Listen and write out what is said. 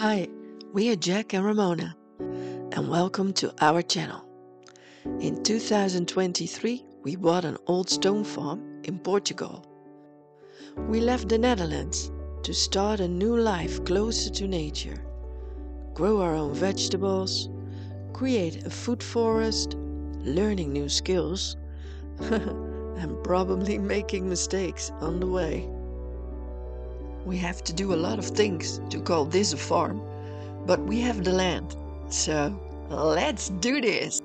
Hi, we are Jack and Ramona, and welcome to our channel. In 2023, we bought an old stone farm in Portugal. We left the Netherlands to start a new life closer to nature, grow our own vegetables, create a food forest, learning new skills, and probably making mistakes on the way. We have to do a lot of things to call this a farm, but we have the land. So let's do this!